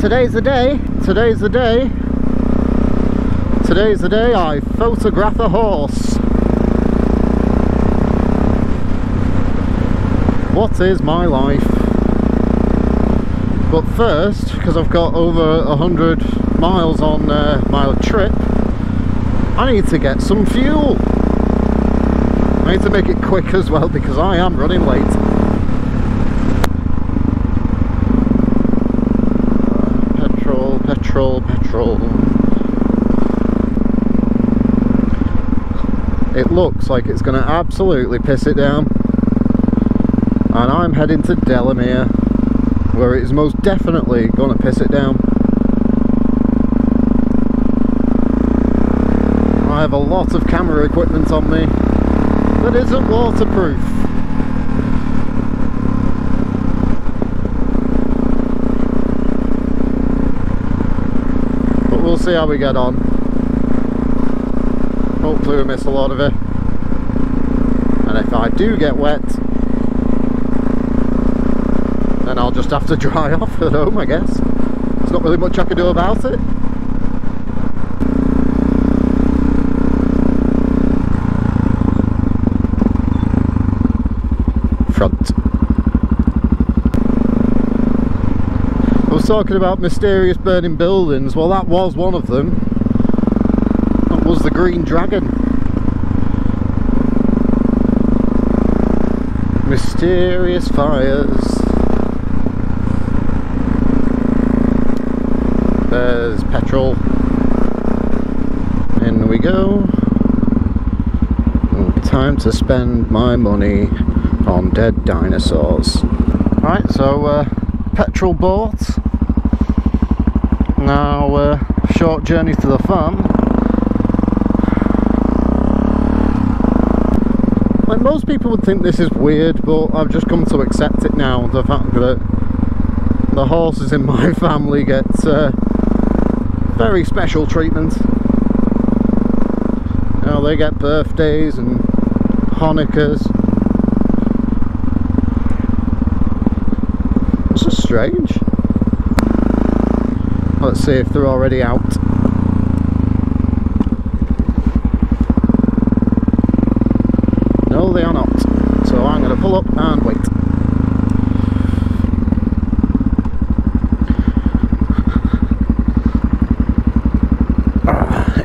Today's the day, today's the day, today's the day I photograph a horse. What is my life? But first, because I've got over a hundred miles on uh, my trip, I need to get some fuel. I need to make it quick as well because I am running late. Petrol, petrol. It looks like it's going to absolutely piss it down. And I'm heading to Delamere, where it is most definitely going to piss it down. I have a lot of camera equipment on me that isn't waterproof. See how we get on. Hopefully we miss a lot of it. And if I do get wet, then I'll just have to dry off at home I guess. There's not really much I can do about it. front. I was talking about mysterious burning buildings, well that was one of them. That was the Green Dragon. Mysterious fires. There's petrol. In we go. Time to spend my money on dead dinosaurs. Right, so uh, petrol bought. Now, uh, short journey to the farm. Like most people would think this is weird, but I've just come to accept it now. The fact that the horses in my family get uh, very special treatment. You they get birthdays and Hanukkahs strange. Let's see if they're already out. No, they are not. So I'm going to pull up and wait.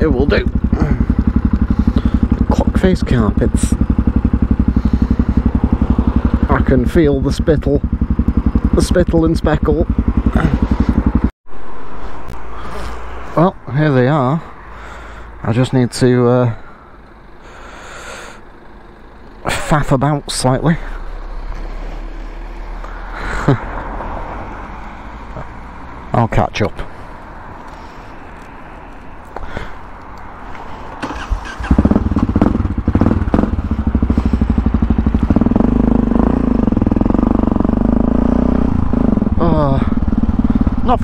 It will do. Clock face carpets. I can feel the spittle the spittle and speckle. Well, here they are. I just need to uh, faff about slightly. I'll catch up.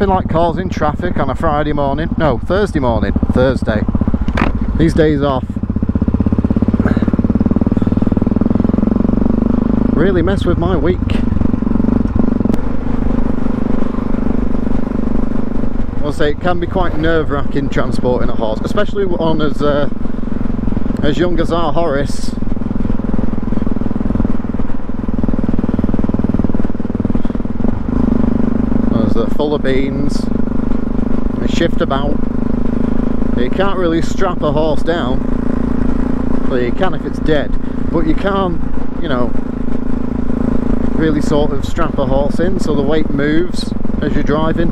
Nothing like causing traffic on a Friday morning. No, Thursday morning. Thursday. These days off. Really mess with my week. I'll say it can be quite nerve-wracking transporting a horse, especially on as uh, as young as our Horace. Full of beans. They shift about. You can't really strap a horse down. Well you can if it's dead. But you can't you know really sort of strap a horse in so the weight moves as you're driving.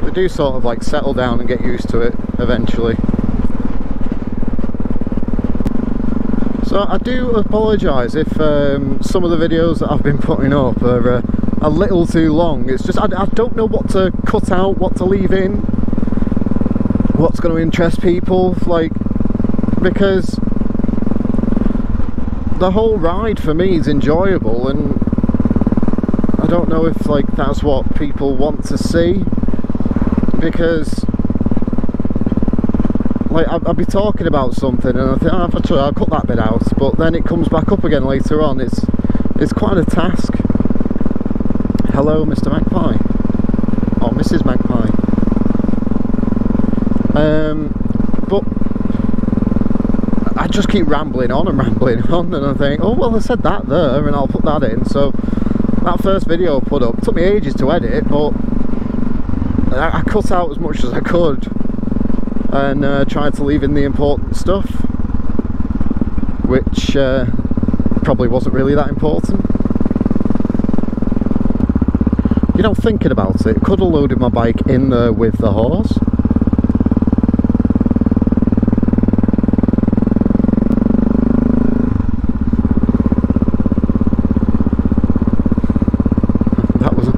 They do sort of like settle down and get used to it eventually So I do apologise if um, some of the videos that I've been putting up are uh, a little too long. It's just I, I don't know what to cut out, what to leave in, what's going to interest people, like because the whole ride for me is enjoyable and I don't know if like that's what people want to see because like I'll, I'll, be talking about something and I think oh, actually I'll cut that bit out but then it comes back up again later on it's it's quite a task. Hello, Mr. Magpie. Or Mrs. Magpie. Um, but I just keep rambling on and rambling on, and I think, oh well, I said that there, and I'll put that in. So that first video I put up took me ages to edit, but I, I cut out as much as I could and uh, tried to leave in the important stuff, which uh, probably wasn't really that important. You know, thinking about it, could have loaded my bike in there with the horse. That was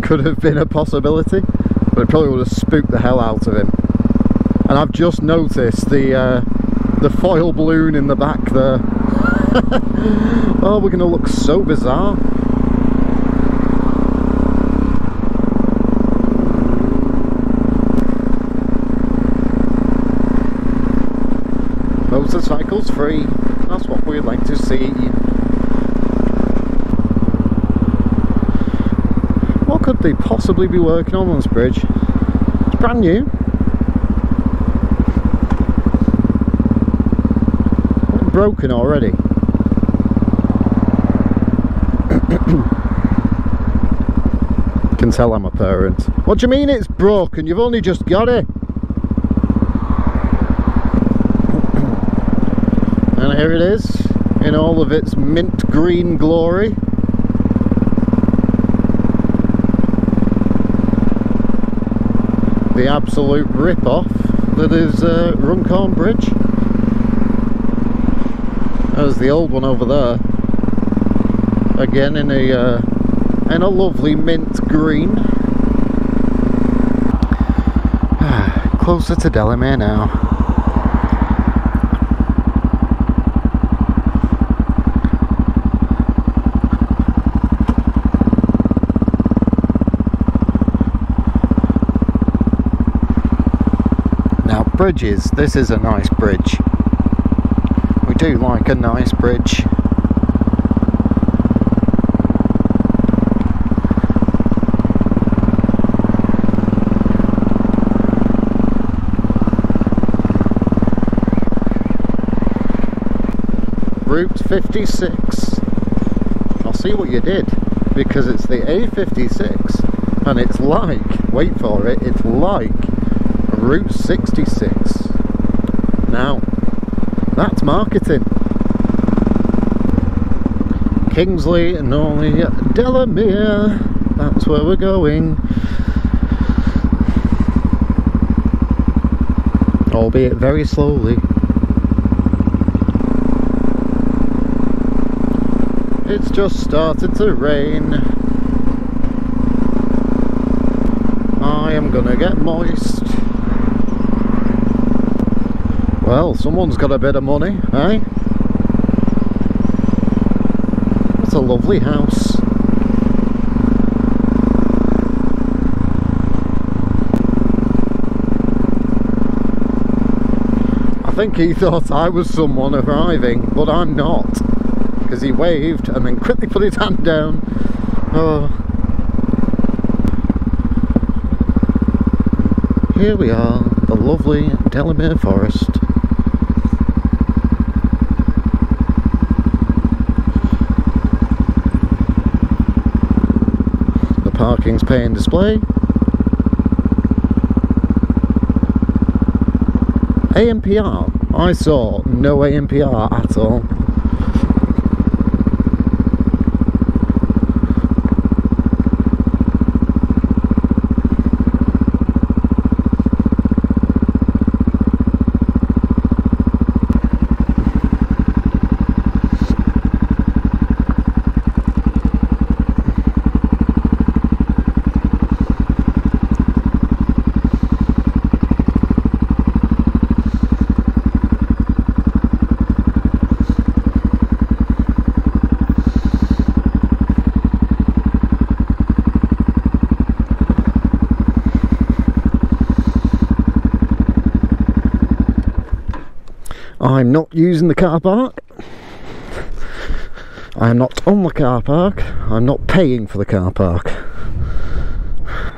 could have been a possibility, but it probably would have spooked the hell out of him. And I've just noticed the uh, the foil balloon in the back there. oh, we're going to look so bizarre. Motorcycles free. That's what we'd like to see. What could they possibly be working on on this bridge? It's brand new. Broken already. Can tell I'm a parent. What do you mean it's broken? You've only just got it. and here it is in all of its mint green glory. The absolute rip-off that is uh, Runcorn Bridge. There's the old one over there. Again in a uh, in a lovely mint green. Closer to Delamere now. Now bridges, this is a nice bridge. Do like a nice bridge. Route 56. I'll see what you did because it's the A56 and it's like, wait for it, it's like Route 66. Now, marketing. Kingsley, Norley, Delamere, that's where we're going. Albeit very slowly. It's just started to rain. I am gonna get moist. Well, someone's got a bit of money, eh? What a lovely house. I think he thought I was someone arriving, but I'm not. Because he waved and then quickly put his hand down. Oh. Here we are, the lovely Delamere Forest. The parking's pay and display. ANPR, I saw no ANPR at all. I'm not using the car park. I am not on the car park. I'm not paying for the car park.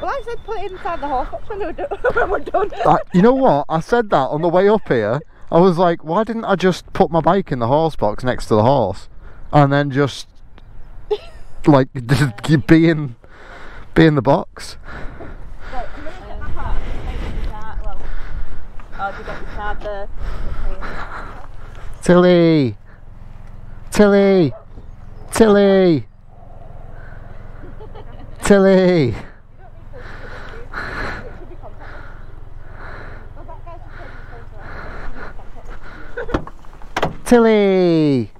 Well, I said put it inside the horse box when we were done. when we're done. I, you know what? I said that on the way up here. I was like, why didn't I just put my bike in the horse box next to the horse, and then just like just be in be in the box? Right, I'm gonna get my heart. Take the card. Well, Tilly, Tilly, Tilly, Tilly. Tilly!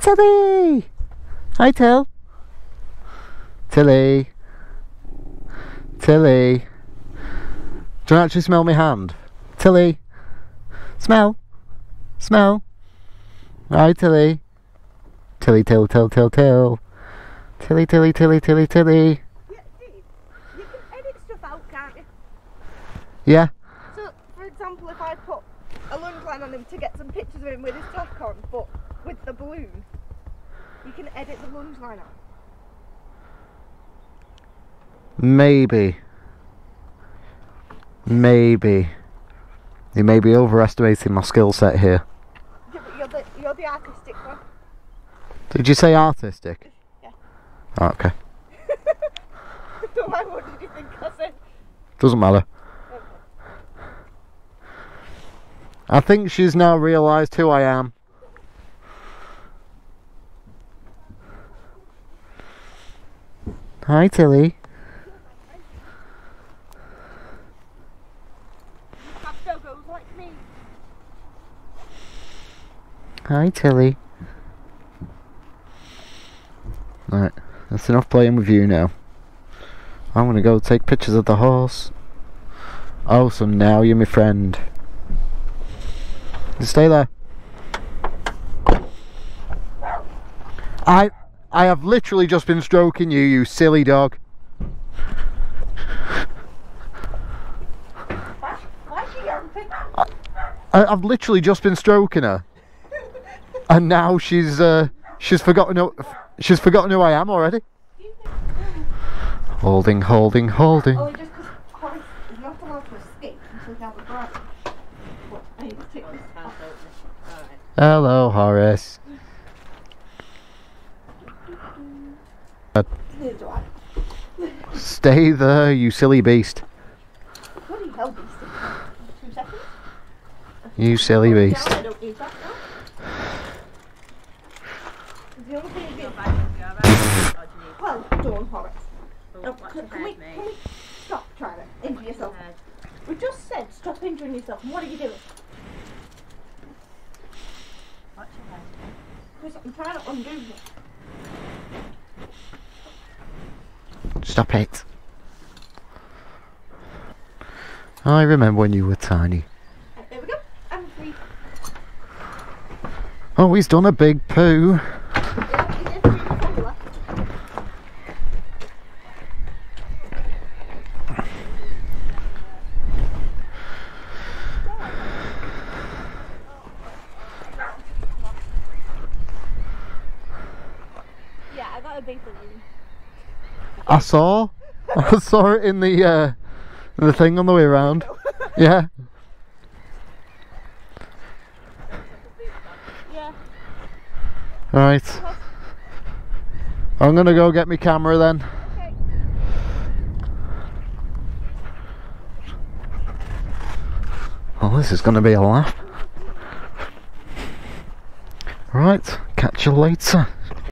Tilly! Hi, Till. Tilly. Tilly. Do you actually smell my hand? Tilly. Smell. Smell. Hi, Tilly. Tilly, till, till, till, till. Tilly, tilly, tilly, tilly, tilly. Yeah, you can edit stuff out, can't you? Yeah. So, for example, if I put a lunge line on him to get some pictures of him with his jack on, but with the balloon, you can edit the lunge line out. Maybe. Maybe. You may be overestimating my skill set here. Yeah, but you're the, you're the artistic one. Did you say artistic? Yeah. Oh, okay. Why, what did you think I said? Doesn't matter. I think she's now realised who I am. Hi, Tilly. Have dogos like me. Hi, Tilly. Right, that's enough playing with you now. I'm gonna go take pictures of the horse. Oh, so now you're my friend. You stay there. I I have literally just been stroking you, you silly dog. Why, why is she yapping? I, I've literally just been stroking her, and now she's uh, she's forgotten who, she's forgotten who I am already. Holding, holding, holding. Only just because Horace is not allowed to escape until he has a bride. I need to take this off. Hello, Horace. Neither do I. Stay there, you silly beast. Bloody hell, beast. Two seconds. You silly beast. I don't need that now. The other thing well, done, Horace. Now, can, can we, can we stop trying to injure yourself? We just said stop injuring yourself, and what are you doing? Chris, I'm trying to undo this. Stop it. I remember when you were tiny. There we go. I'm free. Oh, he's done a big poo. Yeah, it is free formula. Yeah, I got a big balloon. I saw. I saw it in the uh, the thing on the way around. Yeah. Yeah. Right. I'm gonna go get my camera then. Okay. Oh, this is gonna be a laugh. Right. Catch you later.